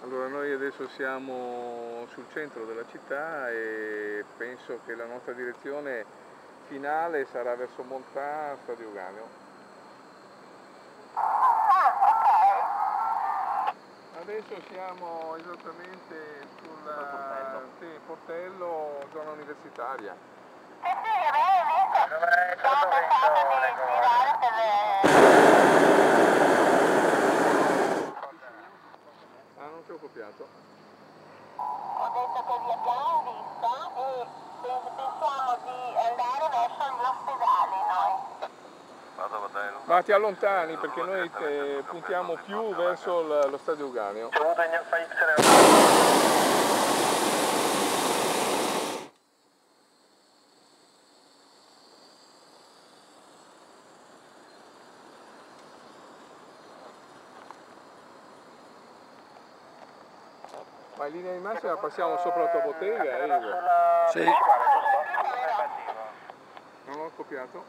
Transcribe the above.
Allora noi adesso siamo sul centro della città e penso che la nostra direzione finale sarà verso Montà, Stadio Uganeo. Adesso siamo esattamente sul portello. sì, portello, zona universitaria. Sì, sì, Ti ho copiato. Ho detto che vi abbiamo visto e pens- pensiamo di andare verso gli ospedali noi. Ma ti allontani perché noi puntiamo più verso lo Stadio Uganeo. Ma in linea di massima passiamo sopra la tua bottega, Ivo. Sì. Non ho copiato.